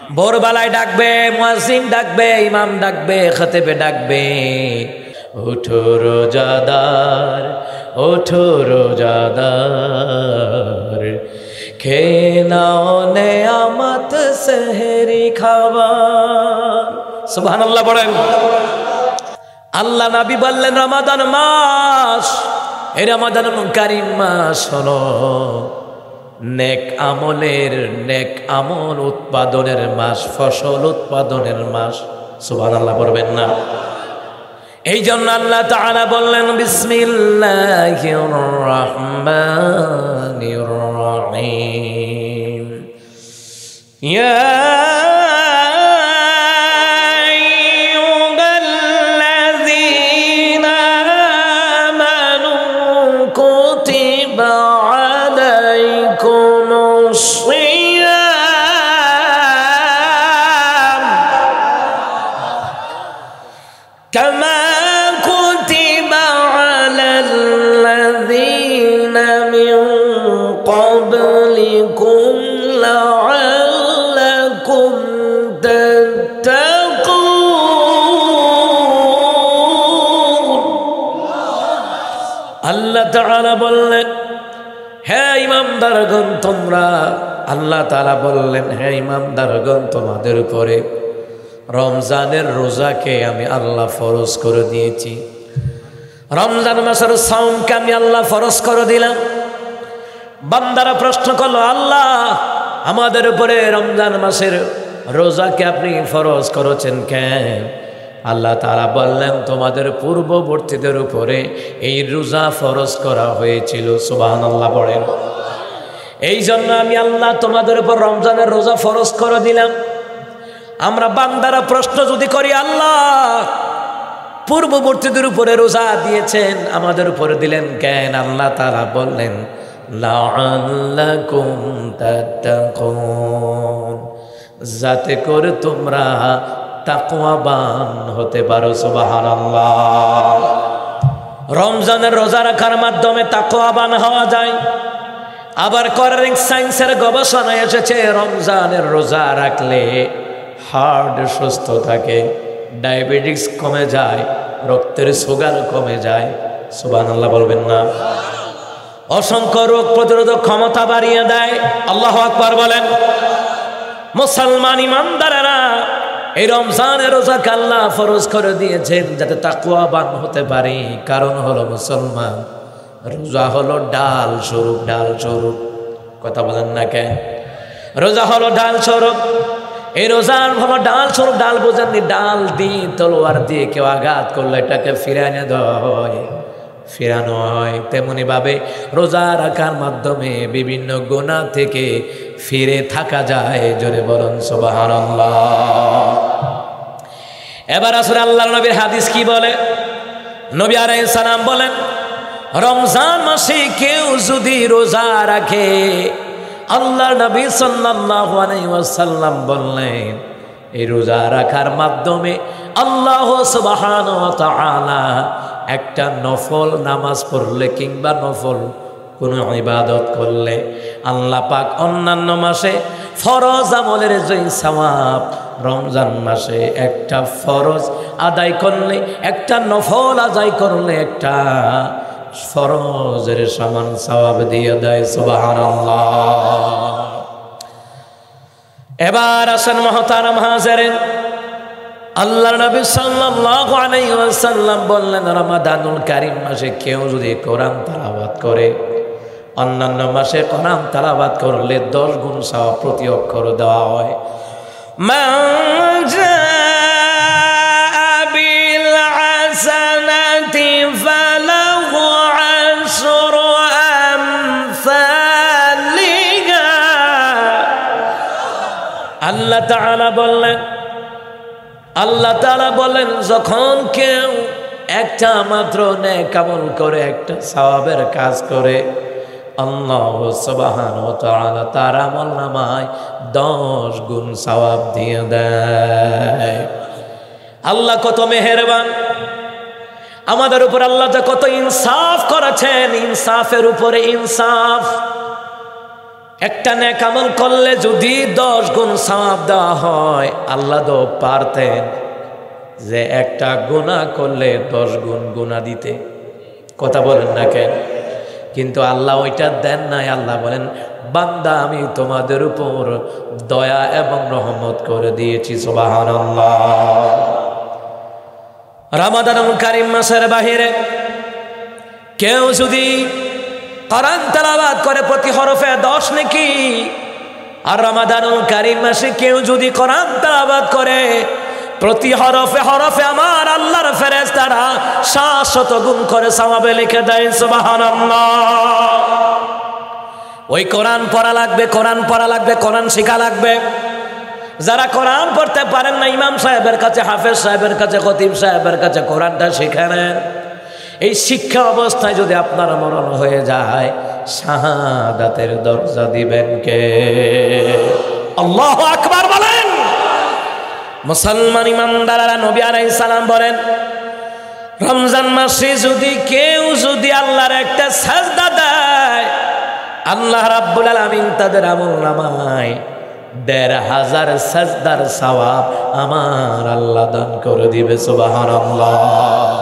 ভোরবেলায় ডাকবে, মুয়াজ্জিন ডাকবে, ইমাম ডাকবে, খতেবে ডাকবে। ওঠো রোজাদার ওঠো রোজাদার, খেয়ে নাও নেয়ামত সেহেরি খাবার। সুবহানাল্লাহ বলেন আল্লাহ নবী বললেন, রমাদান মাস, এই রমাদান কারিম মাস হলো। নেক আমলের নেক আমল উৎপাদনের মাস, ফসল উৎপাদনের মাস। সুবান আল্লাহ বলবেন না। এই জন্য আল্লাহ তাআলা বললেন, বিসমিল্লাহির রহমানির রহিম। ইয়া كما كتب على الذين من قبلكم لعلكم تتقون আল্লাহ তাআলা বললেন হ্যাঁ ইমামদারগণ তোমরা আল্লাহ তাআলা বললেন হ্যাঁ ইমামদারগণ তোমাদের উপরে রমজানের রোজাকে আমি আল্লাহ ফরজ করে দিয়েছি। রমজান মাসের সাউমকে আমি আল্লাহ ফরজ করে দিলাম। বান্দারা প্রশ্ন করল, আল্লাহ, আমাদের উপরে রমজান মাসের রোজাকে আপনি ফরজ করেছেন কেন? আল্লাহ তারা বললেন, তোমাদের পূর্ববর্তীদের উপরে এই রোজা ফরজ করা হয়েছিল। সুবাহান আল্লাহ বলেন। এই জন্য আমি আল্লাহ তোমাদের উপর রমজানের রোজা ফরজ করে দিলাম। আমরা বান্দারা প্রশ্ন যদি করি, আল্লাহ, পূর্ববর্তীদের উপরে রোজা দিয়েছেন, আমাদের উপরে দিলেন কেন? আল্লাহ তারা বললেন যাতে করে তোমরা তাকওয়াবান হতে পারো, সুবহানাল্লাহ। রমজানের রোজা রাখার মাধ্যমে তাকওয়াবান হওয়া যায়। আবার করারিং সায়েন্সের গবেষণায় এসেছে, রমজানের রোজা রাখলে হার্ট সুস্থ থাকে, ডায়াবেটিস কমে যায়, রক্তের সুগার কমে যায় সুবান আল্লাহ বলবেন না। অসংখ্য রোগ প্রতিরোধক ক্ষমতা বাড়িয়ে দেয়, আল্লাহ আকবার বলেন। মুসলমান ইমানদারেরা এই রমজানের রোজাকে আল্লাহ ফরজ করে দিয়েছেন যাতে তাকুয়াবান হতে পারে। কারণ হলো মুসলমান, রোজা হলো ডাল স্বরূপ ডাল স্বরূপ। কথা বলেন না কেন? রোজা হলো ডাল স্বরূপ। এই রোজার হলো ডাল স্বরূপ ডাল বোঝেননি, ডাল দিয়ে তলোয়ার দিয়ে কেউ আঘাত করলে এটাকে ফিরে এনে দেওয়া হয়, ফেরানো হয়। তেমনি ভাবে রোজা রাখার মাধ্যমে বিভিন্ন গোনা থেকে ফিরে থাকা যায়, জোরে সোবাহান এবার আসলে আল্লাহ নবীর হাদিস কি বলে? নবী আর সালাম বলেন, রমজান মাসে কেউ যদি রোজা রাখে আল্লাহ নবী সাল্লাল্লাহু বললেন এই রোজা রাখার মাধ্যমে আল্লাহ সুবহানাহু একটা নফল নামাজ পড়লে কিংবা নফল কোনো ইবাদত করলে আল্লাহ পাক অন্যান্য মাসে ফরজ আমলের যে সওয়াব রমজান মাসে একটা ফরজ আদায় করলে, একটা নফল আদায় করলে একটা ফরজের সমান সওয়াব দিয়ে দেয়, সুবহানাল্লাহ। এবার আসেন মহতারাম হাজারেন আল্লাহ নবী ওয়াসাল্লাম বললেন, রমাদানুল কারীম মাসে কেউ যদি কোরআন তেলাওয়াত করে, অন্যান্য মাসে কোরআন তেলাওয়াত করলে 10 গুণ সওয়াব প্রতি অক্ষর দেওয়া হয়। মান আল্লাহ বললেন, আল্লাহ তাআলা বলেন যখন কেউ একটা মাত্র নেক আমল করে, একটা সওয়াবের কাজ করে, আল্লাহ সুবহান তার আমল নামায় দশ গুণ সওয়াব দিয়ে দেয়। আল্লাহ কত মেহেরবান। আমাদের উপর আল্লাহ কত ইনসাফ করেছেন, ইনসাফের উপরে ইনসাফ। একটা নেক আমল করলে যদি দশ গুণ সওয়াব দেওয়া হয়, আল্লাহ তো পারতেন যে একটা গুণা করলে দশ গুণ গুণা দিতে। কথা বলেন না কেন? কিন্তু আল্লাহ ওইটা দেন নাই। আল্লাহ বলেন, বান্দা, আমি তোমাদের উপর দয়া এবং রহমত করে দিয়েছি সোবাহান রামাদান কারিম মাসের বাহিরে কেউ যদি কোরআন তেলাবাদ করে প্রতি হরফে দশ নাকি। আর রমাদানুল কারিম মাসে কেউ যদি কোরআন তেলাবাদ করে, প্রতি হরফে হরফে আমার আল্লাহর ফেরেস তারা শাশ্বত গুণ করে সামাবে লিখে দেয়, সুবহানাল্লাহ। ওই কোরআন পড়া লাগবে, কোরআন পড়া লাগবে, কোরআন শিখা লাগবে। যারা কোরআন পড়তে পারেন না, ইমাম সাহেবের কাছে, হাফেজ সাহেবের কাছে, খতিব সাহেবের কাছে কোরআনটা শিখে নেন। এই শিক্ষা অবস্থায় যদি আপনার মরণ হয়ে যায়, শাহাদাতের দরজা দিবেন কে? আল্লাহ আকবার বলেন। মুসলমান ইমানদারা নবী আলাই সালাম বলেন, রমজান মাসে যদি কেউ যদি আল্লাহর একটা সাজদা দেয়, আল্লাহ রাব্বুল আলামিন তাদের আমল নামায় দেড় হাজার সাজদার সওয়াব আমার আল্লাহ দান করে দিবে, সুবহানাল্লাহ।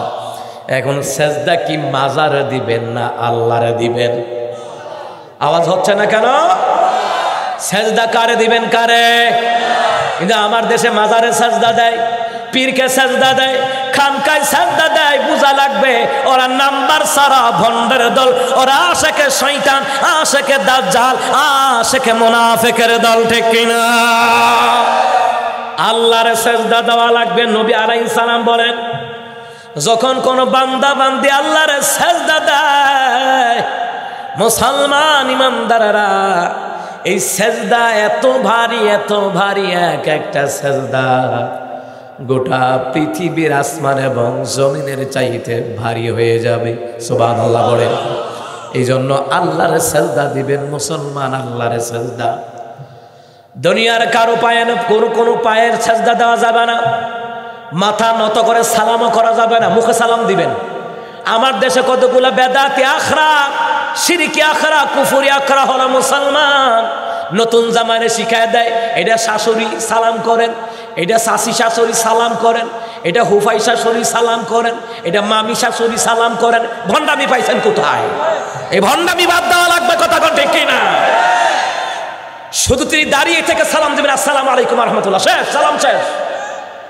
এখন সেজদা কি মাজার দিবেন না আল্লাহরে দিবেন? আওয়াজ হচ্ছে না কেন? সেজদা কারে দিবেন কারে? কিন্তু আমার দেশে মাজারে সাজদা দেয়, পীরকে সাজদা দেয়, খানকায় সাজদা দেয়, বুঝা লাগবে ওরা নাম্বার সারা ভন্ডের দল। ওরা আশেকে শৈতান আশেকে দাজ্জাল, আশেকে মোনাফেকের দল, ঠিক কিনা? আল্লাহর সাজদা দেওয়া লাগবে, নবী আলাইহিস সালাম বলেন যখন কোন বান্দা বান্দি আল্লাহর সাজদা মুসলমান ইমানদারেরা, এই সেজদা এত ভারী এত ভারী, এক একটা সেজদা গোটা পৃথিবীর আসমান এবং জমিনের চাইতে ভারী হয়ে যাবে সোবান আল্লাহ বলেন এই জন্য আল্লাহর সেজদা দিবেন, মুসলমান আল্লাহর সেজদা। দুনিয়ার কারও পায়ে কোনো কোনো পায়ের সেজদা দেওয়া যাবে না। মাথা নত করে সালামও করা যাবে না, মুখে সালাম দিবেন। আমার দেশে কতগুলো বেদাতি আখড়া সিরিকি আখড়া কুফুরি আখড়া হলো মুসলমান। নতুন জামানে শিখায় দেয়, এটা শাশুড়ি সালাম করেন, এটা শাশি শাশুড়ি সালাম করেন, এটা হুফাই শাশুড়ি সালাম করেন, এটা মামি শাশুড়ি সালাম করেন। ভণ্ডামি পাইছেন কোথায়? এই ভণ্ডামি বাদ দেওয়া লাগবে কথা কোন ঠিক কিনা? শুধু তিনি দাঁড়িয়ে থেকে সালাম দেবেন, আসসালাম আলাইকুম রহমতুল্লাহ শেষ, সালাম শেষ।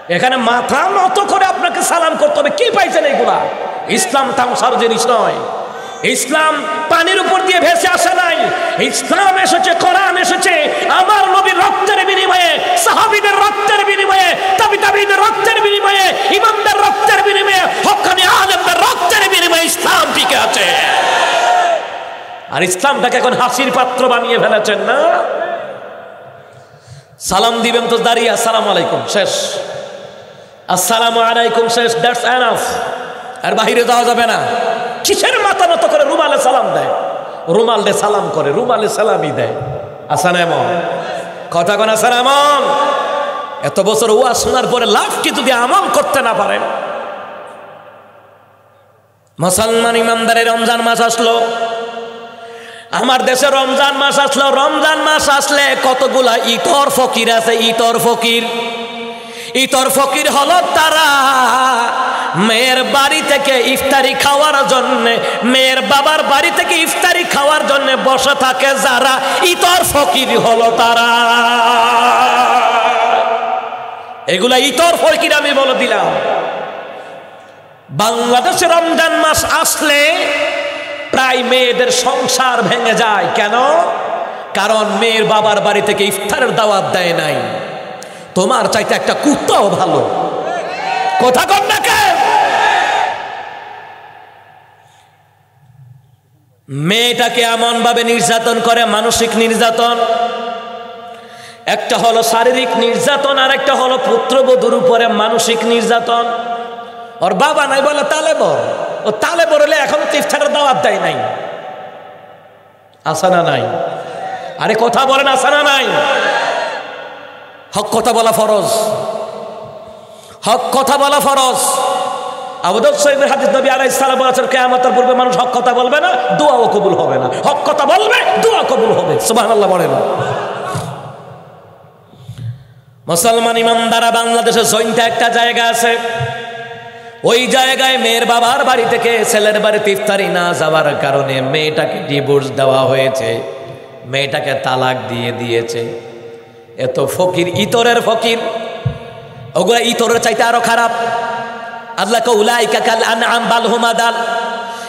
এখানে মাথা নত করে আপনাকে সালাম করতে হবে। কি পাইছেন এইগুলা? ইসলাম তামসার জিনিস নয়। ইসলাম পানির উপর দিয়ে ভেসে আসে নাই। ইসলাম এসেছে, কোরআন এসেছে। আমার নবীর রক্তের বিনিময়ে, সাহাবিদের রক্তের বিনিময়ে তাবি তাবিদের রক্তের বিনিময়ে, ইমামদের রক্তের বিনিময়ে হকানি আলেমদের রক্তের বিনিময়ে ইসলাম টিকে আছে। আর ইসলামটাকে এখন হাসির পাত্র বানিয়ে ফেলেছেন না? সালাম দিবেন তো দাঁড়িয়ে, আসসালাম আলাইকুম, শেষ। আসসালামু আলাইকুম শেষ দ্যাটস এনাফ। আর বাহিরে যাওয়া যাবে না। কিসের মাথা মতো করে রুমালে সালাম দেয়? রুমাল সালাম করে, রুমালে সালামই দেয়। আসান এমন কথা কোন আসান এমন এত বছর ওয়া শোনার পরে লাভ কি যদি আমল করতে না পারেন মুসলমান ইমানদারের রমজান মাস আসলো। আমার দেশে রমজান মাস আসলো। রমজান মাস আসলে কতগুলা ইতর ফকির আছে? ইতর ফকির। ইতর ফকির হল তারা। মেয়ের বাড়ি থেকে ইফতারি খাওয়ার জন্য, মেয়ের বাবার বাড়ি থেকে ইফতারি খাওয়ার জন্য বসে থাকে যারা। ইতর ফকির হল তারা। এগুলা ইতর ফকির আমি বলে দিলাম। বাংলাদেশে রমজান মাস আসলে প্রায় মেয়েদের সংসার ভেঙে যায়। কেন? কারণ মেয়ের বাবার বাড়ি থেকে ইফতারের দাওয়াত দেয় নাই। তোমার চাইতে একটা কুত্তাও ভালো। কথা কর না কে মেয়েটাকে এমন ভাবে নির্যাতন করে মানসিক নির্যাতন। একটা হলো শারীরিক নির্যাতন, আর একটা হলো পুত্রবধূর উপরে মানসিক নির্যাতন। ওর বাবা নাই বলে তালে বর ও তালে বরলে এখনও ইফতারের দাওয়াত দেয় নাই। আসানা নাই? আরে কথা বলেন আসানা নাই? হক কথা বলা ফরজ। হক কথা বলা ফরজ। আবুদর সাহেবের হাদিস নবী আলাইহিস সালাম বলেছেন, কিয়ামতের পূর্বে মানুষ হক কথা বলবে না, দোয়াও কবুল হবে না। হক কথা বলবে দোয়া কবুল হবে। সুবহানাল্লাহ বলেন। মুসলমান ইমানদারা বাংলাদেশে সৈন্যা একটা জায়গা আছে। ওই জায়গায় মেয়ের বাবার বাড়ি থেকে ছেলের বাড়িতে ইফতারি না যাওয়ার কারণে মেয়েটাকে ডিভোর্স দেওয়া হয়েছে। মেয়েটাকে তালাক দিয়ে দিয়েছে। এত ফকির, ইতরের ফকির। ওগুলা ইতরের চাইতে আরও খারাপ। আল্লাহ উলাই কাকাল আনআম হুমাদাল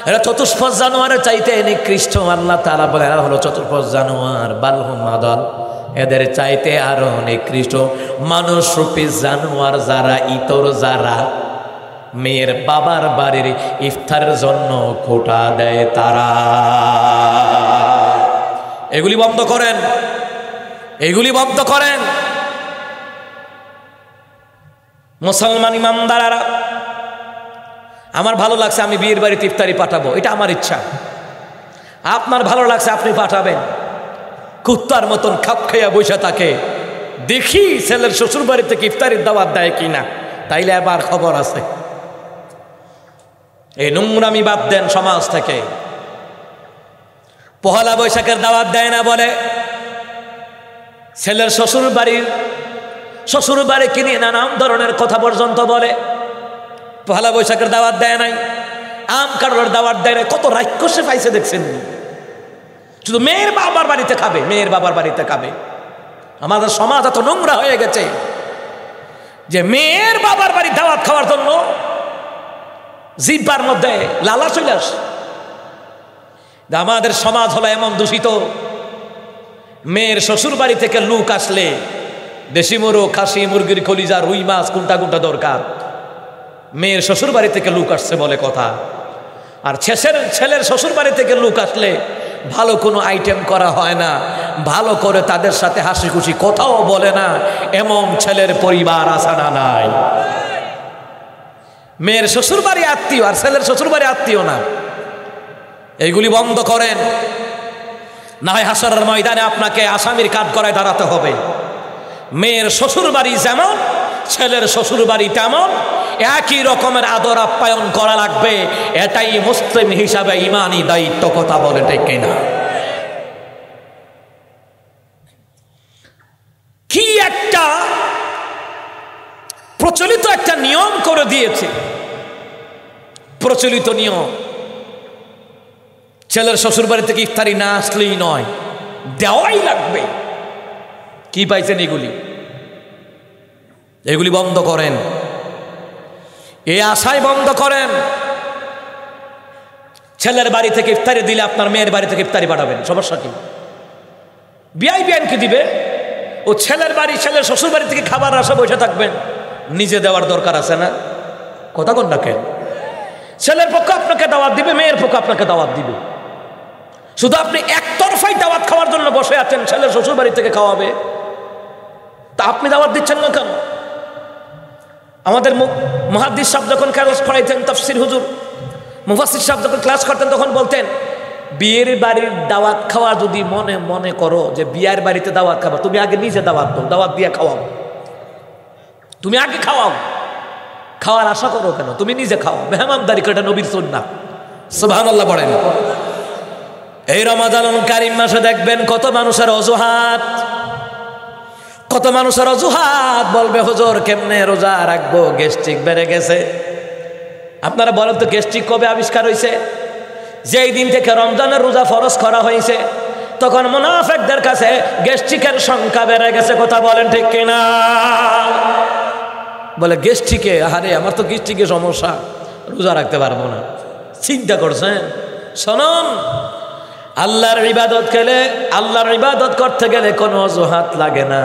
এরা চতুষ্পদ জানোয়ারের চাইতে নিকৃষ্ট। আল্লাহ তারা বলে, এরা হলো চতুষ্পদ জানোয়ার বাল হুমাদাল এদের চাইতে আরও নিকৃষ্ট। মানুষ রূপী জানোয়ার যারা, ইতর যারা, মেয়ের বাবার বাড়ির ইফতারের জন্য খোটা দেয় তারা। এগুলি বন্ধ করেন। এগুলি বন্ধ করেন। মুসলমান ইমানদারারা, আমার ভালো লাগছে আমি বিয়ের বাড়িতে ইফতারি পাঠাবো, এটা আমার ইচ্ছা। আপনার ভালো লাগছে আপনি পাঠাবেন। কুত্তার মতন খাপ খাইয়া বসে থাকে। দেখি ছেলের শ্বশুর বাড়ি থেকে ইফতারির দাওয়াত দেয় কিনা, তাইলে আবার খবর আছে। এই নোংরামি বাদ দেন সমাজ থেকে। পহলা বৈশাখের দাওয়াত দেয় না বলে ছেলের শ্বশুর বাড়ির শ্বশুর বাড়ি কিনে নানান ধরনের কথা পর্যন্ত বলে। পহলা বৈশাখের দাওয়াত দেয় নাই, আম কারোর দাওয়াত দেয় নাই, কত রাক্ষসে পাইছে দেখছেন। শুধু মেয়ের বাবার বাড়িতে খাবে, মেয়ের বাবার বাড়িতে খাবে। আমাদের সমাজ এত নোংরা হয়ে গেছে যে মেয়ের বাবার বাড়ি দাওয়াত খাওয়ার জন্য জিব্বার মধ্যে লালা চলে আসে। আমাদের সমাজ হলো এমন দূষিত। মেয়ের শ্বশুর বাড়ি থেকে লুক আসলে দেশি মোরো খাসি, মুরগির কলিজা রুই মাছ কোনটা কোনটা দরকার? মেয়ের শ্বশুর বাড়ি থেকে লুক আসছে বলে কথা। আর ছেসের ছেলের শ্বশুর বাড়ি থেকে লুক আসলে ভালো কোনো আইটেম করা হয় না। ভালো করে তাদের সাথে হাসি খুশি কথাও বলে না। এমন ছেলের পরিবার আসা না নাই। মেয়ের শ্বশুর বাড়ি আত্মীয় আর ছেলের শ্বশুর বাড়ি আত্মীয় না। এইগুলি বন্ধ করেন। না হয় হাসরের ময়দানে আপনাকে আসামির কাঠ করায় দাঁড়াতে হবে। মেয়ের শ্বশুর বাড়ি যেমন, ছেলের শ্বশুর বাড়ি তেমন, একই রকমের আদর আপ্যায়ন করা লাগবে, এটাই মুসলিম হিসাবে ইমানই দায়িত্ব কথা বলে ডেকে না কি একটা প্রচলিত একটা নিয়ম করে দিয়েছে। প্রচলিত নিয়ম। ছেলের শ্বশুর বাড়ি থেকে ইফতারি না আসলেই নয়, দেওয়াই লাগবে। কি পাইছেন এগুলি? এগুলি বন্ধ করেন। এই আশাই বন্ধ করেন। ছেলের বাড়ি থেকে ইফতারি দিলে আপনার মেয়ের বাড়ি থেকে ইফতারি পাঠাবেন, সমস্যা কি? বিআই বিআইনকে দিবে? ও ছেলের বাড়ি, ছেলের শ্বশুর বাড়ি থেকে খাবার আসা, বসে থাকবেন। নিজে দেওয়ার দরকার আছে না? কথা কোন ডাকেন ছেলের পক্ষে আপনাকে দাওয়াত দিবে, মেয়ের পক্ষে আপনাকে দাওয়াত দিবে। শুধু আপনি একতরফাই দাওয়াত খাওয়ার জন্য বসে আছেন, ছেলে শ্বশুর বাড়ি থেকে খাওয়াবে। তা আপনি দাওয়াত দিচ্ছেন না কেন? আমাদের মহাদিস সাহেব যখন ক্লাস করাইতেন তফসির হুজুর মুফাসির সাহেব যখন ক্লাস করতেন, তখন বলতেন, বিয়ের বাড়ির দাওয়াত খাওয়া যদি মনে মনে করো যে বিয়ের বাড়িতে দাওয়াত খাবা, তুমি আগে নিজে দাওয়াত দাও, দাওয়াত দিয়ে খাওয়াও। তুমি আগে খাওয়াও। খাওয়ার আশা করো কেন? তুমি নিজে খাও। মেহমানদারি করে নবীর সন্না সুবহান আল্লাহ পড়েন এই রমাদান কারিম মাসে দেখবেন কত মানুষের অজুহাত, কত মানুষের অজুহাত। বলবে, হুজুর, কেমনে রোজা রাখব? গ্যাস্ট্রিক বেড়ে গেছে। আপনারা বলেন তো, গ্যাস্ট্রিক কবে আবিষ্কার হয়েছে যেই দিন থেকে রমজানের রোজা ফরজ করা হয়েছে তখন মুনাফেকদের কাছে গ্যাস্ট্রিকের সংখ্যা বেড়ে গেছে। কথা বলেন ঠিক কিনা? বলে, গ্যাস্ট্রিকে? আরে আমার তো গ্যাস্ট্রিকে সমস্যা, রোজা রাখতে পারব না। চিন্তা করছেন? শোনন আল্লাহর ইবাদত গেলে, আল্লাহর ইবাদত করতে গেলে কোনো অজুহাত লাগে না।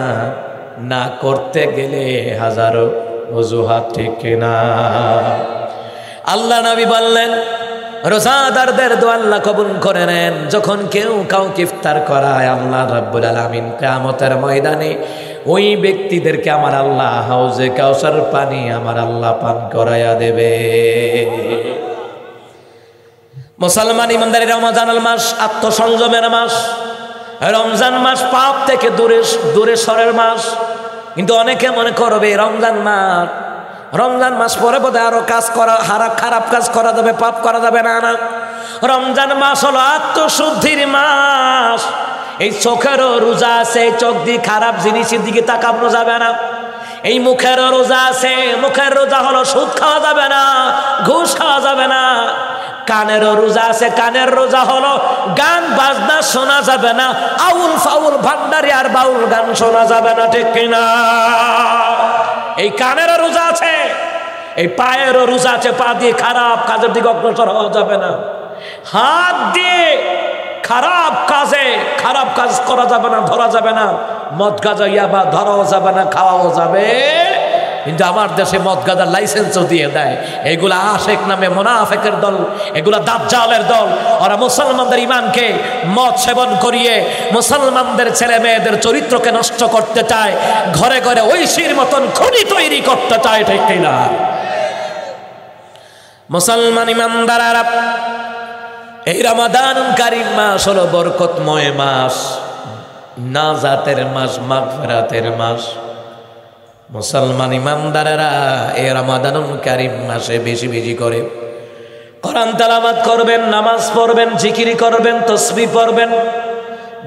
না করতে গেলে হাজারো অজুহাত ঠিক না। আল্লাহ নবী বললেন, রোজাদারদের দো আল্লাহ কবুল করে নেন। যখন কেউ কাউকে ইফতার করায়, আল্লাহ রাব্বুল আলামিন কিয়ামতের ময়দানে ওই ব্যক্তিদেরকে আমার আল্লাহ হাউজে কাউসার পানি, আমার আল্লাহ পান করাইয়া দেবে। মুসলমান ইমানদারি রমজান মাস, আত্মসংযমের মাস, রমজান মাস পাপ থেকে দূরে দূরে সরের মাস। কিন্তু অনেকে মনে করবে, রমজান মাস রমজান মাস পরে বোধহয় আরও কাজ করা, হারা খারাপ কাজ করা যাবে, পাপ করা যাবে, না না। রমজান মাস হলো আত্মশুদ্ধির মাস। এই চোখেরও রোজা আছে চোখ দিয়ে খারাপ জিনিসের দিকে তাকানো যাবে না। এই মুখেরও রোজা আছে, মুখের রোজা হলো সুদ খাওয়া যাবে না, ঘুষ খাওয়া যাবে না। কানেরও রোজা আছে, কানের রোজা হলো গান, বাজনা শোনা যাবে না, আউল ফাউল ভান্ডারি আর বাউল গান শোনা যাবে না, ঠিক কিনা? এই কানেরও রোজা আছে, এই পায়েরও রোজা আছে, পা দিয়ে খারাপ কাজের দিকে অগ্রসর হওয়া যাবে না। হাত দিয়ে খারাপ কাজে, খারাপ কাজ করা যাবে না, ধরা যাবে না, মদ গাজা ইয়াবা ধরাও যাবে না, খাওয়াও যাবে। কিন্তু আমার দেশে মদ গাজার লাইসেন্সও দিয়ে দেয়। এগুলা আশেক নামে মোনাফেকের দল, এগুলা দাজ্জালের দল। ওরা মুসলমানদের ইমানকে মদ সেবন করিয়ে মুসলমানদের ছেলে মেয়েদের চরিত্রকে নষ্ট করতে চায়, ঘরে ঘরে ঐশীর মতন খনি তৈরি করতে চায়, ঠিক না মুসলমান ইমানদারারা, এই রমাদান কারিম মাস হলো বরকতময় মাস না জাতের মাস, মাগফেরাতের মাস। মুসলমান ইমানদারেরা এ রমাদানুল কারিম মাসে বেশি বেশি করে। কোরআন তালাবাদ করবেন, নামাজ পড়বেন, জিকিরি করবেন, তসবি পড়বেন।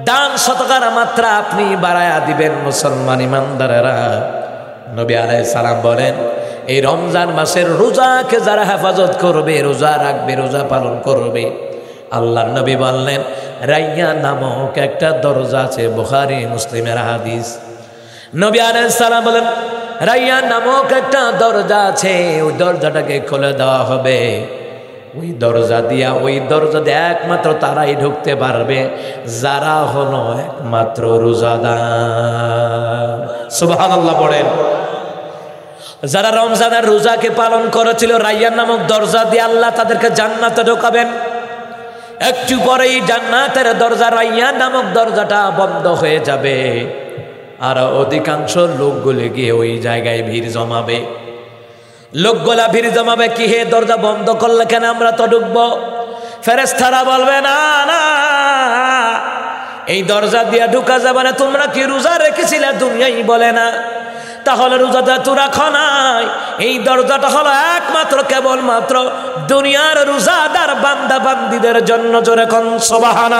দান শতকার মাত্রা আপনি বাড়ায়া দিবেন মুসলমান ইমানদারেরা। নবী আলাই সালাম বলেন, এই রমজান মাসের রোজাকে যারা হেফাজত করবে, রোজা রাখবে, রোজা পালন করবে আল্লাহ নবী বললেন, রাইয়া নামক একটা দরজা আছে, বুখারি মুসলিমের হাদিস। সালাম বলেন রাইয়া নামক একটা দরজা আছে, ওই দরজাটাকে খুলে দেওয়া হবে। ওই দরজা দিয়া, ওই দরজা দিয়ে একমাত্র তারাই ঢুকতে পারবে, যারা হলো একমাত্র রোজাদার। সুবাহ পড়েন যারা রমজানের রোজাকে পালন করেছিল, রাইয়ান নামক দরজা দিয়ে আল্লাহ তাদেরকে জান্নাতে ঢোকাবেন। একটু পরেই জান্নাতের দরজা, রাইয়ান নামক দরজাটা বন্ধ হয়ে যাবে। আর অধিকাংশ লোকগুলি গিয়ে ওই জায়গায় ভিড় জমাবে। লোকগুলা ভিড় জমাবে কি হে দরজা বন্ধ করলে কেন আমরা তো ঢুকবো? ফেরেস্তারা বলবে, না না, এই দরজা দিয়ে ঢুকা যাবে না। তোমরা কি রোজা রেখেছিলে দুনিয়াই বলে না। তাহলে রোজাটা তো রাখো নাই। এই দরজাটা হলো একমাত্র, কেবলমাত্র দুনিয়ার রোজাদার বান্দা বান্দিদের জন্য। জোরে কন সবাহান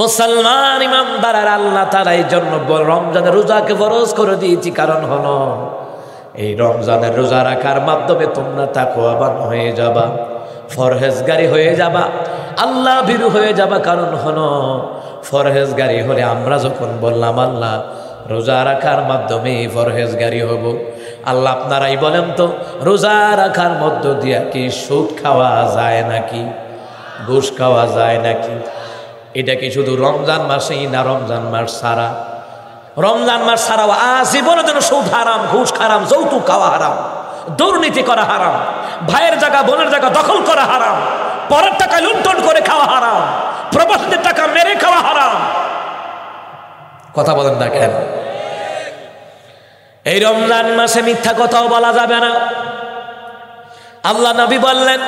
মুসলমান ইমামদার আর আল্লাহ তারা এই জন্য রমজানের রোজাকে ফরজ করে দিয়েছি, কারণ হলো এই রমজানের রোজা রাখার মাধ্যমে তোমরা তাকোয়াবান হয়ে যাবা, ফরহেজগারি হয়ে যাবা, আল্লাহ ভীরু হয়ে যাবা, কারণ হলো ফরহেজগারি হলে আমরা যখন বললাম, আল্লাহ, রোজা রাখার মাধ্যমে ফরহেজগারি হব। আল্লাহ আপনারাই বলেন তো, রোজা রাখার মধ্য দিয়া কি সুদ খাওয়া যায় নাকি, ঘুষ খাওয়া যায় নাকি? এটা কি শুধু রমজান মাসেই না রমজান মাস সারা? রমজান মাস ছাড়াও আজীবনের জন্য সুদ হারাম, ঘুষ হারাম, যৌতুক খাওয়া হারাম, দুর্নীতি করা হারাম, ভাইয়ের জায়গা, বোনের জায়গা দখল করা হারাম, পরের টাকা লুণ্ঠন করে খাওয়া হারাম, প্রবাসীদের টাকা মেরে খাওয়া হারাম। কথা বলেন না কেন? এই রমজান মাসে মিথ্যা কথাও বলা যাবে না। আল্লাহ নবী বললেন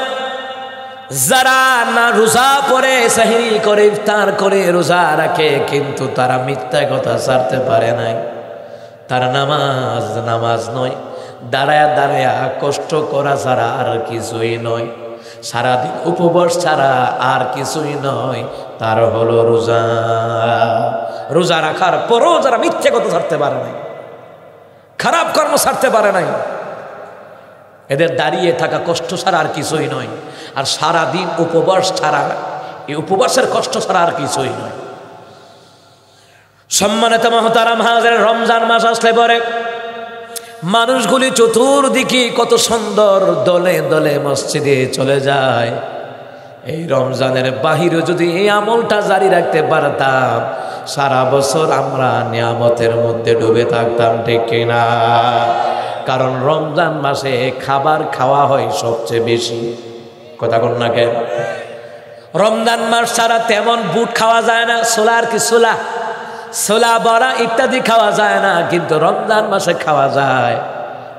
যারা না রোজা পরে সাহিরি করে, ইফতার করে, রোজা রাখে, কিন্তু তারা মিথ্যা কথা ছাড়তে পারে নাই। তার নামাজ নামাজ নয়। দাঁড়ায়া দাঁড়ায়া কষ্ট করা ছাড়া আর কিছুই নয়। সারাদিন উপবাস ছাড়া আর কিছুই নয়। তার হলো রোজা। রোজা রাখার পরও যারা মিথ্যে কথা ছাড়তে পারে নাই, খারাপ কর্ম ছাড়তে পারে নাই, এদের দাঁড়িয়ে থাকা কষ্ট ছাড়া আর কিছুই নয়। আর সারা দিন উপবাস ছাড়া, এই উপবাসের কষ্ট ছাড়া আর কিছুই নয়। সম্মানিত মহতারাম হাজার রমজান মাস আসলে পরে মানুষগুলি চতুর্দিকে কত সুন্দর দলে দলে মসজিদে চলে যায়। এই রমজানের বাহিরে যদি এই আমলটা জারি রাখতে পারতাম, সারা বছর আমরা নিয়ামতের মধ্যে ডুবে থাকতাম, ঠিক কিনা? কারণ রমজান মাসে খাবার খাওয়া হয় সবচেয়ে বেশি। কথা কন না কেন? রমজান মাস ছাড়া তেমন বুট খাওয়া যায় না সোলার কি সোলা সোলা বড়া ইত্যাদি খাওয়া যায় না, কিন্তু রমজান মাসে খাওয়া যায়।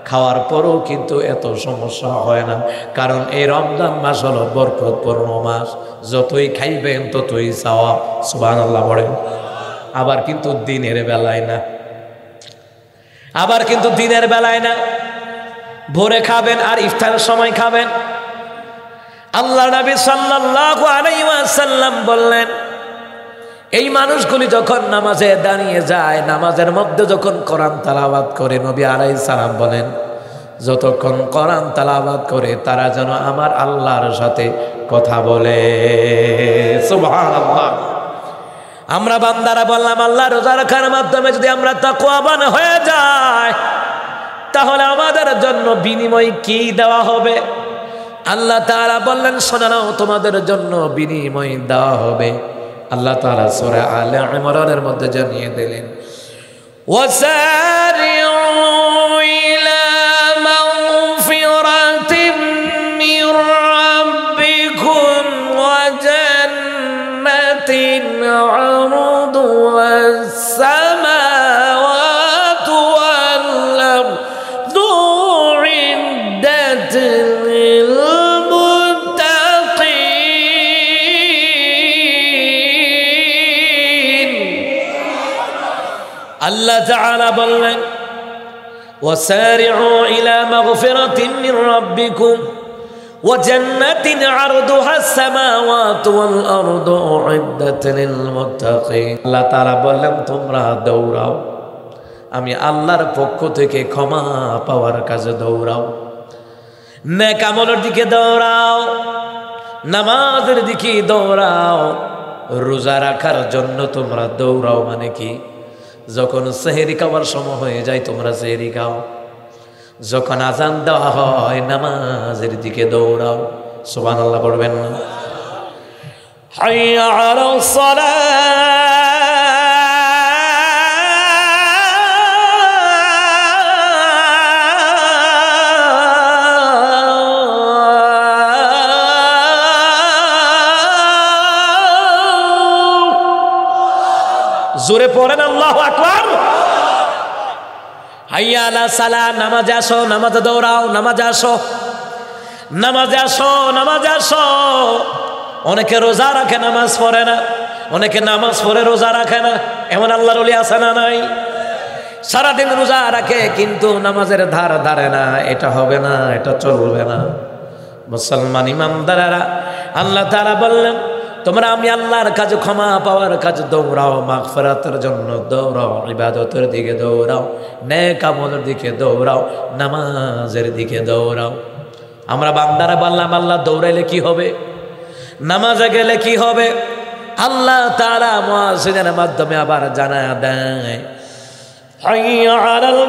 খাওয়ার পরও কিন্তু এত সমস্যা হয় না, কারণ এই রমজান মাস হলো বরকতপূর্ণ মাস। যতই খাইবেন, ততই চাওয়া সুবান আল্লাহ বলেন। আবার কিন্তু দিনের বেলায় না। আবার কিন্তু দিনের বেলায় না। ভোরে খাবেন আর ইফতারের সময় খাবেন। আল্লাহ নবী ওয়াসাল্লাম বললেন, এই মানুষগুলি যখন নামাজে দাঁড়িয়ে যায়, নামাজের মধ্যে যখন কোরআন তালাবাদ করে, নবী আলাইহিস সালাম বলেন, যতক্ষণ কোরআন তালাবাদ করে, তারা যেন আমার আল্লাহর সাথে কথা বলে। আমরা বান্দারা বললাম, আল্লাহ রোজা রাখার মাধ্যমে যদি আমরা তাকওয়াবান হয়ে যায় তাহলে আমাদের জন্য বিনিময় কি দেওয়া হবে? আল্লাহ তারা বললেন সোনারাও তোমাদের জন্য বিনিময় দেওয়া হবে। আল্লাহ তারা সোরা আলে মরণের মধ্যে জানিয়ে দিলেন ওয়াসারিও তাআলা বললেন وسارعوا إلى مغفرة من ربكم وجنة عرضها السماوات والأرض أعدت للمتقين আল্লাহ তাআলা বললেন তোমরা দৌড়াও আমি আল্লাহর পক্ষ থেকে ক্ষমা পাওয়ার কাজে দৌড়াও নেক আমলের দিকে দৌড়াও নামাজের দিকে দৌড়াও রোজা রাখার জন্য তোমরা দৌড়াও মানে কি যখন সেহেরি খাওয়ার সময় হয়ে যায়, তোমরা সেহেরি খাও। যখন আজান দেওয়া হয়, নামাজের দিকে দৌড়াও। সোবান আল্লাহ পড়বেন না জোরে পড়েন, আল্লাহ আকবার। হাইয়া আলা সালা, নামাজে আসো, নামাজে দৌড়াও, নামাজে আসো। নামাজে আসো নামাজে আসো। অনেকে রোজা রাখে, নামাজ পড়ে না। অনেকে নামাজ পড়ে, রোজা রাখে না। এমন আল্লাহর অলি আছে না নাই? সারাদিন রোজা রাখে, কিন্তু নামাজের ধার ধারে না। এটা হবে না, এটা চলবে না। মুসলমান ইমামদারেরা আল্লাহ তারা বললেন তোমরা আমি আল্লাহর কাছে ক্ষমা পাওয়ার কাছে দৌড়াও, মাগফিরাতের জন্য দৌড়াও, ইবাদতের দিকে দৌড়াও, নেক আমলের দিকে দৌড়াও, নামাজের দিকে দৌড়াও। আমরা বান্দারা বললাম, আল্লাহ দৌড়াইলে কি হবে? নামাজে গেলে কি হবে? আল্লাহ তাআলা মুয়াজ্জিনের মাধ্যমে আবার জানা দেয়, হাইয়া আলাল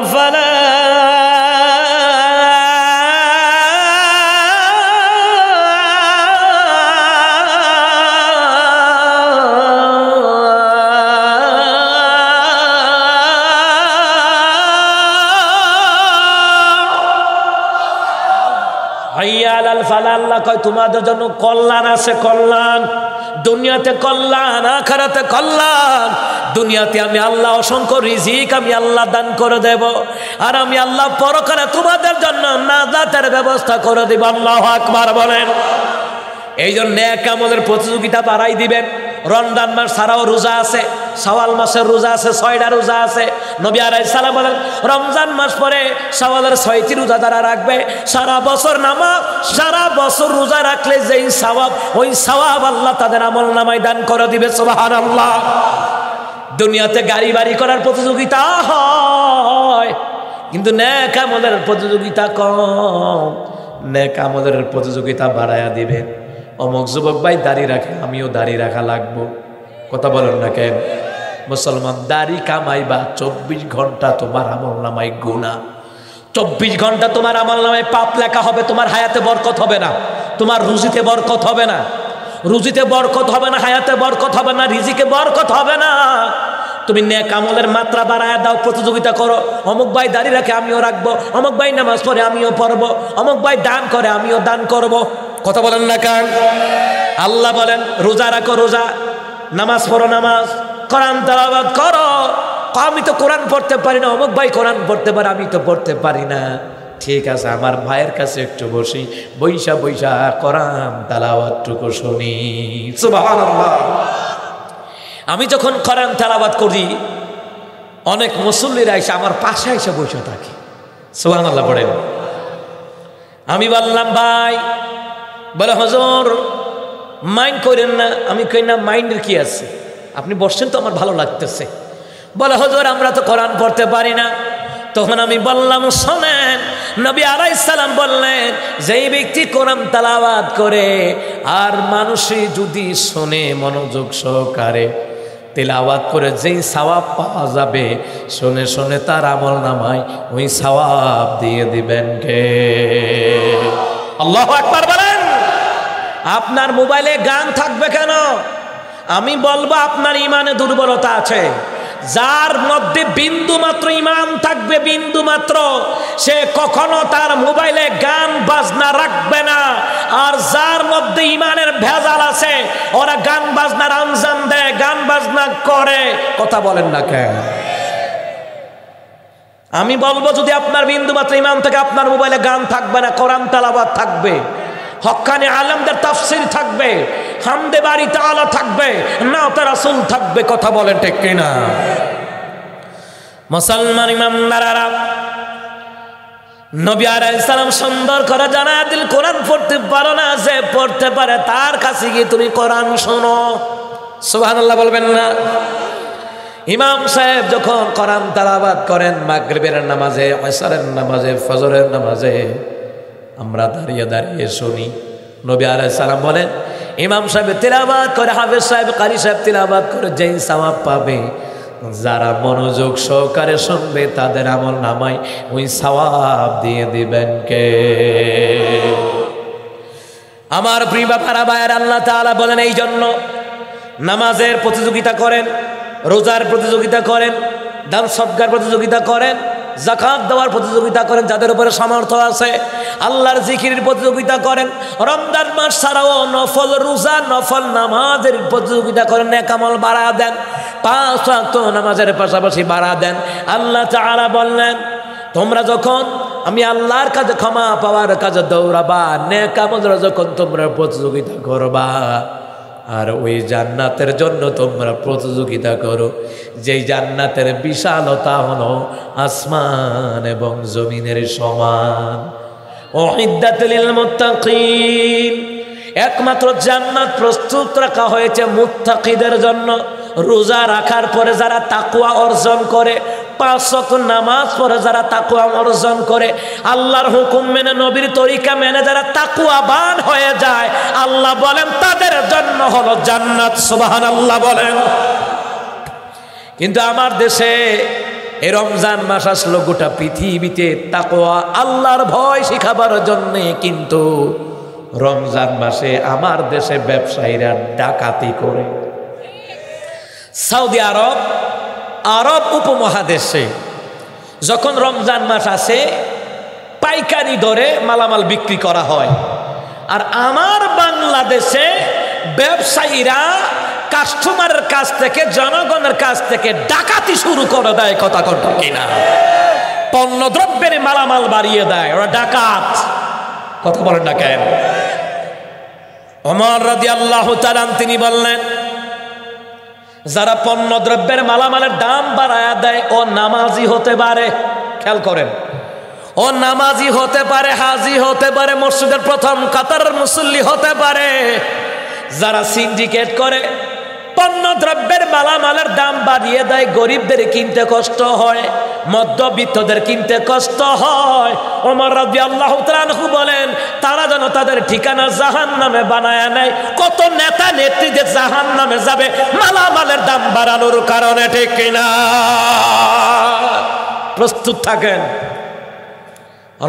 আল্লাহ কয়, তোমাদের জন্য কল্যাণ আছে, কল্যাণ। দুনিয়াতে কল্যাণ, আখারাতে কল্যাণ। দুনিয়াতে আমি আল্লাহ অসংখ্য রিজিক আমি আল্লাহ দান করে দেব। আর আমি আল্লাহ পরকালে তোমাদের জন্য নাজাতের ব্যবস্থা করে দেব। আল্লাহ আকবার বলেন। এই জন্য এক আমাদের প্রতিযোগিতা বাড়াই দিবেন। রমজান মাস ছাড়াও রোজা আছে, সওয়াল মাসের রোজা আছে, ছয়টা রোজা আছে। নবী আলাই সালাম বলেন, রমজান মাস পরে সওয়ালের ছয়টি রোজা যারা রাখবে। সারা বছর নামাজ, সারা বছর রোজা রাখলে যেই সওয়াব, ওই সওয়াব আল্লাহ তাদের আমল নামায় দান করে দিবে সোবাহান আল্লাহ দুনিয়াতে গাড়ি বাড়ি করার প্রতিযোগিতা হয়, কিন্তু ন্যাক প্রতিযোগিতা কম। ন্যাক প্রতিযোগিতা বাড়ায়া দিবে। অমক যুবক ভাই, দাড়ি রাখে, আমিও দাড়ি রাখা লাগবো। কথা বলেন না কেন? মুসলমান, দাড়ি কামাইবা, চব্বিশ ঘণ্টা তোমার আমল নামাই গুণা চব্বিশ ঘণ্টা তোমার আমল নামায় পাপ লেখা হবে, তোমার হায়াতে বরকত হবে না। তোমার রুজিতে বরকত হবে না। রুজিতে বরকত হবে না, হায়াতে বরকত হবে না, রিজিকে বরকত হবে না। তুমি নেক আমলের মাত্রা বাড়ায় দাও, প্রতিযোগিতা করো। অমুক ভাই দাঁড়িয়ে রাখে, আমিও রাখব। অমুক ভাই নামাজ পড়ে, আমিও পড়ব। অমুক ভাই দান করে, আমিও দান করব। কথা বলেন না কান? আল্লাহ বলেন, রোজা রাখো রোজা, নামাজ পড়ো নামাজ। কোরআন তালাবাদ করো। আমি তো কোরআন পড়তে পারি না। অমুক ভাই কোরআন পড়তে পারে, আমি তো পড়তে পারি না। ঠিক আছে, আমার ভাইয়ের কাছে একটু বসি। বৈশা বৈশা, কোরআন তালাবাদটুকু শুনি। আমি যখন কোরআন তালাবাদ করি, অনেক মুসল্লিরা এসে আমার পাশে এসে বসে থাকে। আল্লাহ পড়েন। আমি বললাম, ভাই, বলে, হজর মাইন্ড করেন না। আমি কই, না মাইন্ডের কি আছে? আপনি বসছেন তো আমার ভালো লাগতেছে। বলে, হজর, আমরা তো কোরআন পড়তে পারি না। তখন আমি বললাম, শোনেন, নবী আলাই সালাম বললেন, যেই ব্যক্তি কোরআন তালাবাদ করে, আর মানুষই যদি শোনে, মনোযোগ সহকারে তেলাওয়াত করে, যেই সওয়াব পাওয়া যাবে, শুনে শুনে তার আমল নামায় ওই সওয়াব দিয়ে দিবেন কে? আল্লাহ একবার বলেন। আপনার মোবাইলে গান থাকবে কেন? আমি বলব আপনার ইমানে দুর্বলতা আছে। যার মধ্যে বিন্দু মাত্র ইমান থাকবে, বিন্দু মাত্র সে কখনো তার মোবাইলে গান, বাজনা রাখবে না। আর যার মধ্যে ইমানের ভেজাল আছে, ওরা গান, বাজনার আঞ্জাম দেয়, গান, বাজনা করে। কথা বলেন না কেন? আমি বলব যদি আপনার বিন্দু মাত্র ইমান থেকে, আপনার মোবাইলে গান থাকবে না, কোরআন তালাবাদ থাকবে। হকানি আলমদের তাফসির থাকবে। হামদে বাড়ি তালা থাকবে না তার আসল থাকবে, কথা বলেন ঠিক কিনা? মুসলমান ইমামদারারা, নবী আলাইসালাম সুন্দর করে জানা দিল কোরআন পড়তে পারো না, যে পড়তে পারে তার কাছে গিয়ে তুমি কোরআন শোনো। সুবহানাল্লাহ বলবেন না। ইমাম সাহেব যখন কোরআন তালাবাদ করেন, মাগরিবের নামাজে আসারের নামাজে, ফজরের নামাজে, আমরা দাঁড়িয়ে দাঁড়িয়ে শুনি। নবী আলাই সালাম বলেন ইমাম সাহেব তিলাবাদ করে, হাফেজ সাহেব, কারি সাহেব তিলাবাদ করে, যেই সামাব পাবে, যারা মনোযোগ সহকারে শুনবে, তাদের আমল নামায় ওই সওয়াব দিয়ে দিবেন কে? আমার প্রিয় বাপারা বায়ের আল্লাহ তাআলা বলেন এই জন্য নামাজের প্রতিযোগিতা করেন, রোজার প্রতিযোগিতা করেন, দান সৎকার প্রতিযোগিতা করেন জাকাত দেওয়ার প্রতিযোগিতা করেন, যাদের উপরে সামর্থ্য আছে। আল্লাহর জিকিরের প্রতিযোগিতা করেন। রমজান মাস ছাড়াও নফল রোজা, নফল নামাজের প্রতিযোগিতা করেন একামল বাড়া দেন, পাঁচ নামাজের পাশাপাশি বাড়া দেন। আল্লাহ তাআলা বললেন, তোমরা যখন আমি আল্লাহর কাছে ক্ষমা পাওয়ার কাজে দৌড়াবা, নেকামলরা যখন তোমরা প্রতিযোগিতা করবা আর ওই জান্নাতের জন্য তোমরা প্রতিযোগিতা করো। যেই জান্নাতের বিশালতা হলো আসমান এবং জমিনের সমান। একমাত্র জান্নাত প্রস্তুত রাখা হয়েছে মুত্তাকিদের জন্য। রোজা রাখার পরে যারা তাকুয়া অর্জন করে পাঁচ নামাজ পড়ে যারা তাকুয়া অর্জন করে, আল্লাহর হুকুম মেনে নবীর তরিকা মেনে যারা তাকুয়া বান হয়ে যায়, আল্লাহ বলেন, তাদের জন্য হলো জান্নাত সুবাহান আল্লাহ বলেন। কিন্তু আমার দেশে এ রমজান মাস আসলো গোটা পৃথিবীতে তাকোয়া আল্লাহর ভয় শিখাবার জন্যে, কিন্তু রমজান মাসে আমার দেশে ব্যবসায়ীরা ডাকাতি করে। সৌদি আরব আরব উপমহাদেশে যখন রমজান মাস আসে, পাইকারি দরে মালামাল বিক্রি করা হয়। আর আমার বাংলাদেশে ব্যবসায়ীরা কাস্টমারের কাছ থেকে, জনগণের কাছ থেকে ডাকাতি শুরু করে দেয় কথা কথা কিনা। পণ্য দ্রব্যের মালামাল বাড়িয়ে দেয়, ওরা ডাকাত। কথা বলেন না কেন? অমর রাজি আল্লাহ তিনি বললেন যারা পণ্য দ্রব্যের মালামালের দাম বাড়ায়া দেয়, ও নামাজি হতে পারে, খেয়াল করেন। ও নামাজি হতে পারে, হাজি হতে পারে, মসজিদের প্রথম কাতার মুসল্লি হতে পারে। যারা সিন্ডিকেট করে পণ্য দ্রব্যের মালামালের দাম বাড়িয়ে দেয়, গরিবদের কিনতে কষ্ট হয়, মধ্যবিত্তদের কিনতে কষ্ট হয়। ওমর রাজি আল্লাহ বলেন, তারা যেন তাদের ঠিকানা জাহান নামে বানায় নেয়। কত নেতা নেত্রীদের জাহান নামে যাবে, মালামালের দাম বাড়ানোর কারণে ঠিক কিনা? প্রস্তুত থাকেন।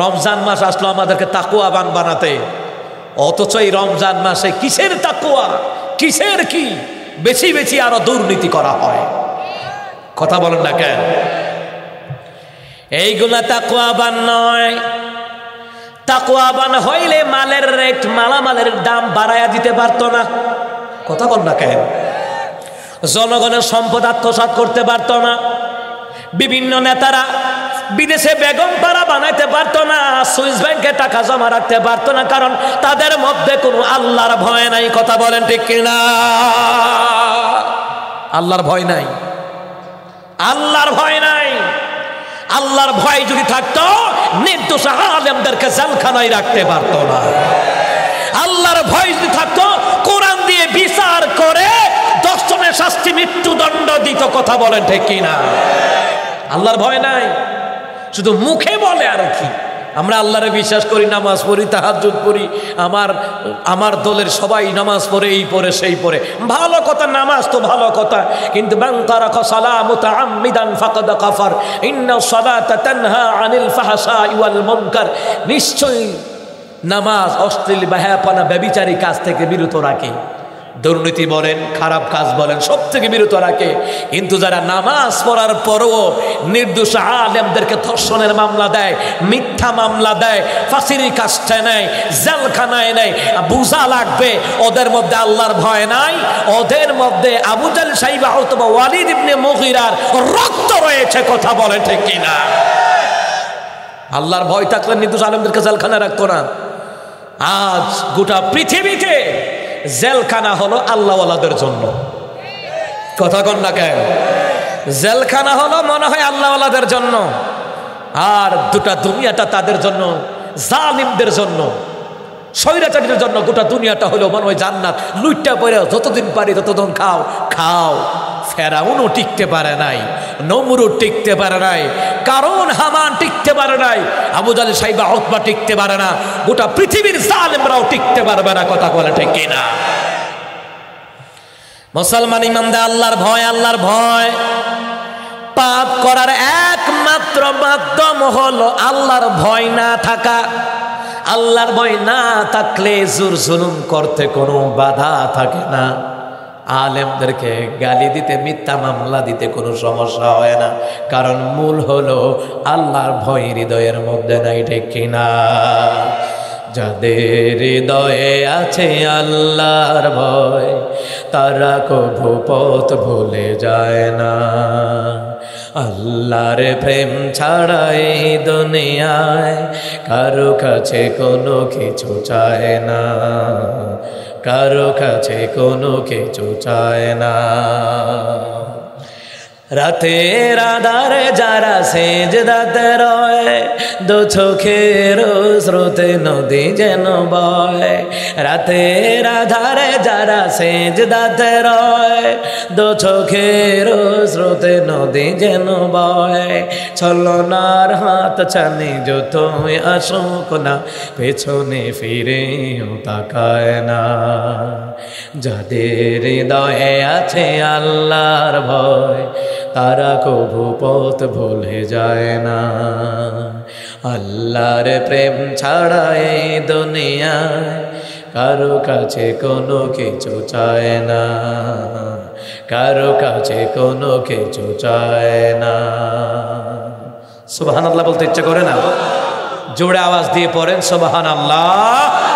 রমজান মাস আসলো আমাদেরকে তাকুয়া বান বানাতে। অথচ এই রমজান মাসে কিসের তাকুয়া কিসের কি? বেশি বেশি আরও দুর্নীতি করা হয়। কথা বলেন না কেন? এইগুলা তাকুয়াবান নয়। তাকুয়াবান হইলে মালের রেট, মালামালের দাম বাড়াইয়া দিতে পারতো না। কথা বল না কেন? জনগণের সম্পদ আত্মসাত করতে পারতো না। বিভিন্ন নেতারা বিদেশে বেগম পাড়া বানাইতে পারতো না, সুইস ব্যাংকে টাকা জমা রাখতে পারতো না, কারণ তাদের মধ্যে কোনো আল্লাহর ভয় নাই, কথা বলেন ঠিক কিনা? আল্লাহর ভয় নাই। আল্লাহর ভয় নাই। আল্লাহর ভয় যদি থাকতো, নির্দোষ আলেমদেরকে জেলখানায় রাখতে পারতো না। আল্লাহর ভয় যদি থাকতো, কোরআন দিয়ে বিচার করে দর্শনের শাস্তি মৃত্যুদণ্ড দিত, কথা বলেন ঠিক কিনা? আল্লাহর ভয় নাই। শুধু মুখে বলে আর কি। আমরা আল্লাহরে বিশ্বাস করি, নামাজ পড়ি তাহাজুদ পড়ি, আমার আমার দলের সবাই নামাজ পড়ে, এই পড়ে, সেই পড়ে। ভালো কথা, নামাজ তো ভালো কথা। কিন্তু নিশ্চয়ই নামাজ অশ্লীল বাহাপানা ব্যবিচারী কাজ থেকে বিরত রাখে। দুর্নীতি বলেন, খারাপ কাজ বলেন সব থেকে বিরত রাখে। কিন্তু যারা নামাজ পড়ার পরও নির্দোষ আলেমদেরকে ধর্ষণের মামলা দেয়, মিথ্যা মামলা দেয়, ফাঁসির কাজটা নেয় জেলখানায় নেয়, বুঝা লাগবে ওদের মধ্যে আল্লাহর ভয় নাই। ওদের মধ্যে আবুজাল সাইবা অথবা ওয়ালিদ ইবনে মহিরার রক্ত রয়েছে, কথা বলে ঠিক কিনা? আল্লাহর ভয় থাকলে নির্দোষ আলেমদেরকে জেলখানায় রাখতো না। আজ গোটা পৃথিবীতে জেলখানা হলো আল্লাহওয়ালাদের জন্য। কথা কন না কেন? জেলখানা হলো মনে হয় আল্লাহওয়ালাদের জন্য। আর দুটা দুনিয়াটা তাদের জন্য, জালিমদের জন্য। স্বৈরাচারীদের জন্য গোটা দুনিয়াটা হলো মনে হয় জান্নাত। লুইটটা পরে যতদিন পারি ততদিন খাও খাও। ফেরাউনও টিকতে পারে নাই। নমরু টিকতে পারে নাই, কারণ হামান টিকতে পারে নাই, আবু জালি সাইবা অকবা টিকতে পারে না, গোটা পৃথিবীর জালেমরাও টিকতে পারবে না, কথা বলে ঠিক কিনা? মুসলমান ইমানদা আল্লাহর ভয় আল্লাহর ভয়। পাপ করার একমাত্র মাধ্যম হলো আল্লাহর ভয় না থাকা। আল্লাহর ভয় না থাকলে জোর জুলুম করতে কোনো বাধা থাকে না। আলেমদেরকে গালি দিতে, মিথ্যা মামলা দিতে কোনো সমস্যা হয় না। কারণ মূল হলো আল্লাহর ভয় হৃদয়ের মধ্যে নাই, ঠিক কিনা? যাদের হৃদয়ে আছে আল্লাহর ভয়, তারা কভু পথ ভুলে যায় না। আল্লাহর প্রেম ছাড়া এই দুনিয়ায় কারও কাছে কোনো কিছু চায় না। কারও কাছে কোনো কিছু চায় না। রাতের আধারে যারা সেজ দাতে রয়, দু চোখের স্রোতে নদী যেন বয়। রাতের আধারে যারা সেজ দাতে রয়, দু চোখের স্রোতে নদী যেন বয়। ছলনার হাত ছানি যত আসুক না, পেছনে ফিরেও তাকায় না। যাদের হৃদয়ে আছে আল্লাহর ভয় তারা কভু পথ ভুলে যায় না। আল্লাহর প্রেম ছাড়া এই দুনিয়ায় কারও কাছে কোনো কিছু চায় না। কারও কাছে কোনো কিছু চায় না। সুবাহান আল্লাহ বলতে ইচ্ছা করে না? জোরে আওয়াজ দিয়ে পড়েন সুবাহান আল্লাহ